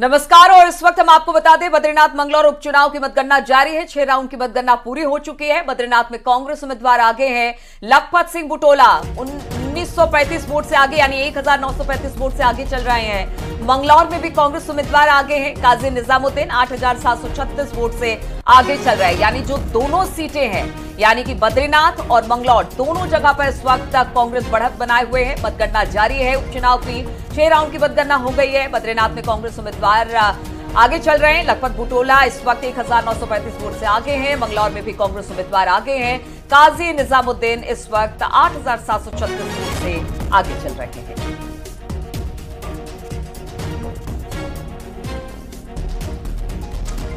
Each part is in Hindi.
नमस्कार, और इस वक्त हम आपको बता दें, बद्रीनाथ मंगलौर उपचुनाव की मतगणना जारी है। छह राउंड की मतगणना पूरी हो चुकी है। बद्रीनाथ में कांग्रेस उम्मीदवार आगे हैं। लखपत सिंह बुटोला उन्नीस वोट से आगे, यानी 1935 वोट से आगे चल रहे हैं। मंगलौर में भी कांग्रेस उम्मीदवार आगे हैं। काजी निजामुद्दीन आठ हज़ार सात सौ छत्तीस वोट से आगे चल रहे हैं। यानी जो दोनों सीटें हैं, यानी कि बद्रीनाथ और मंगलौर, दोनों जगह पर इस वक्त तक कांग्रेस बढ़त बनाए हुए है। मतगणना जारी है। उपचुनाव की छह राउंड की मतगणना हो गई है। बद्रीनाथ में कांग्रेस उम्मीदवार आगे चल रहे हैं लखपत बुटोला। इस वक्त एक हज़ार नौ सौ पैंतीस वोट से आगे हैं। मंगलौर में भी कांग्रेस उम्मीदवार आगे हैं। काजी निजामुद्दीन इस वक्त आठ वोट से आगे चल रहे हैं।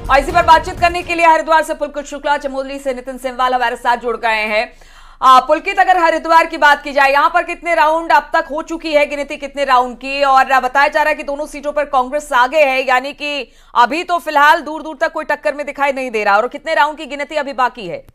और इसी पर बातचीत करने के लिए हरिद्वार से पुलकुट शुक्ला, चमोली से नितिन सिंहवाल हमारे साथ जुड़ गए हैं। पुलकित, अगर हरिद्वार की बात की जाए, यहाँ पर कितने राउंड अब तक हो चुकी है गिनती, कितने राउंड की? और बताया जा रहा है कि दोनों सीटों पर कांग्रेस आगे है, यानी कि अभी तो फ़िलहाल दूर दूर तक कोई टक्कर में दिखाई नहीं दे रहा, और कितने राउंड की गिनती अभी बाकी है?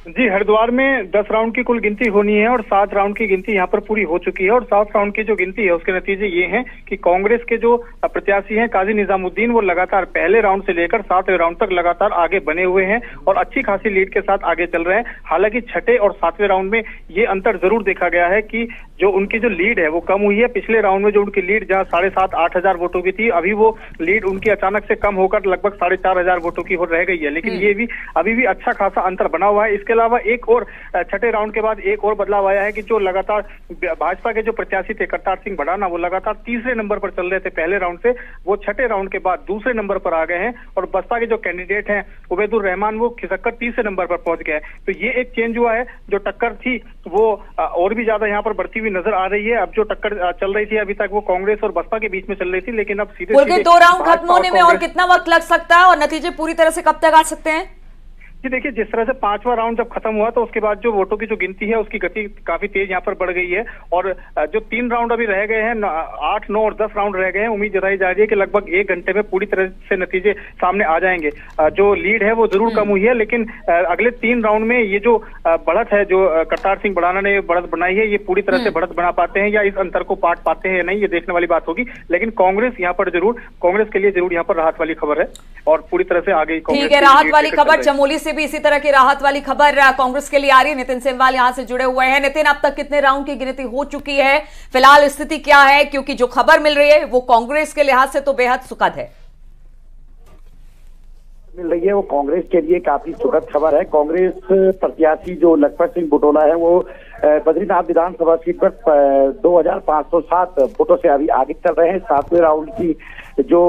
जी हरिद्वार में दस राउंड की कुल गिनती होनी है और सात राउंड की गिनती यहाँ पर पूरी हो चुकी है और सात राउंड की जो गिनती है उसके नतीजे ये हैं कि कांग्रेस के जो प्रत्याशी हैं काजी निजामुद्दीन वो लगातार पहले राउंड से लेकर सातवें राउंड तक लगातार आगे बने हुए हैं और अच्छी खासी लीड के साथ आगे चल रहे हैं। हालाँकि छठे और सातवें राउंड में ये अंतर ज़रूर देखा गया है कि जो उनकी जो लीड है वो कम हुई है। पिछले राउंड में जो उनकी लीड जहाँ साढ़े सात आठ हज़ार वोटों की थी अभी वो लीड उनकी अचानक से कम होकर लगभग साढ़े चार हज़ार वोटों की हो रह गई है। लेकिन हम्म। ये भी अभी भी अच्छा खासा अंतर बना हुआ है। इसके अलावा एक और छठे राउंड के बाद एक और बदलाव आया है कि जो लगातार भाजपा के जो प्रत्याशी थे करतार सिंह बढ़ाना वो लगातार तीसरे नंबर पर चल रहे थे पहले राउंड से वो छठे राउंड के बाद दूसरे नंबर पर आ गए हैं और बसपा के जो कैंडिडेट हैं उबैदुर रहमान वो खिसक तीसरे नंबर पर पहुँच गए तो ये एक चेंज हुआ है जो टक्कर थी वो और भी ज़्यादा यहाँ पर बढ़ती हुई नज़र आ रही है। अब जो टक्कर चल रही थी अभी तक वो कांग्रेस और बसपा के बीच में चल रही थी लेकिन अब सीधे दो राउंड खत्म होने में और कितना वक्त लग सकता है और नतीजे पूरी तरह से कब तक आ सकते हैं? जी देखिए जिस तरह से पांचवा राउंड जब खत्म हुआ तो उसके बाद जो वोटों की जो गिनती है उसकी गति काफ़ी तेज यहाँ पर बढ़ गई है और जो तीन राउंड अभी रह गए हैं आठ नौ और दस राउंड रह गए हैं उम्मीद जताई जा रही है कि लगभग एक घंटे में पूरी तरह से नतीजे सामने आ जाएँगे जो लीड है वो ज़रूर हम्म। कम हुई है लेकिन अगले तीन राउंड में ये जो बढ़त है जो करतार सिंह बढ़ाना ने बढ़त बनाई है ये पूरी तरह से हम्म। बढ़त बना पाते हैं या इस अंतर को पाट पाते हैं या नहीं ये देखने वाली बात होगी लेकिन कांग्रेस यहाँ पर ज़रूर कांग्रेस के लिए ज़रूर यहाँ पर राहत वाली खबर है और पूरी तरह से आगे ठीक है राहत वाली खबर चमोली से भी इसी तरह की राहत वाली खबर कांग्रेस के लिए आ रही है। नितिन सिंहवाल यहाँ से जुड़े हुए हैं। नितिन, अब तक कितने राउंड की गिनती हो चुकी है? फ़िलहाल स्थिति क्या है? क्योंकि जो खबर मिल रही है, वो कांग्रेस के लिहाज से तो बेहद सुखद है। मिल रही है, वो कांग्रेस के लिए काफ़ी सुखद खबर है। कांग्रेस प्रत्याशी जो लखपत सिंह बुटोला है, वो बद्रीनाथ विधानसभा सीट पर दो हज़ार पाँच सौ सात वोटों से अभी आगे चल रहे हैं। सातवें राउंड की जो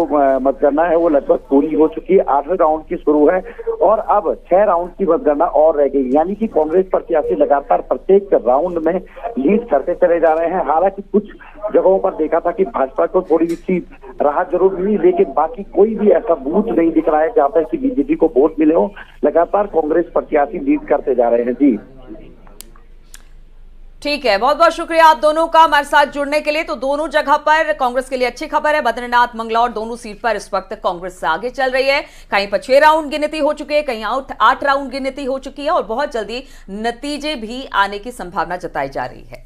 मतगणना है, वो लगभग पूरी हो चुकी है। आठवें राउंड की शुरू है और अब छह राउंड की मतगणना और रह गई। यानी कि कांग्रेस प्रत्याशी लगातार प्रत्येक राउंड में लीड करते चले जा रहे हैं। हालाँकि कुछ जगहों पर देखा था कि भाजपा को थोड़ी सी राहत ज़रूर मिली, लेकिन बाकी कोई भी ऐसा बूथ नहीं दिख रहा है जहाँ पर बीजेपी को वोट मिले हो। लगातार कांग्रेस प्रत्याशी लीड करते जा रहे हैं। जी। ठीक है बहुत बहुत शुक्रिया आप दोनों का हमारे साथ जुड़ने के लिए। तो दोनों जगह पर कांग्रेस के लिए अच्छी खबर है। बद्रीनाथ मंगलौर दोनों सीट पर इस वक्त कांग्रेस से आगे चल रही है। कहीं पर छह राउंड गिनती हो चुकी है, कहीं आउट आठ राउंड गिनती हो चुकी है और बहुत जल्दी नतीजे भी आने की संभावना जताई जा रही है।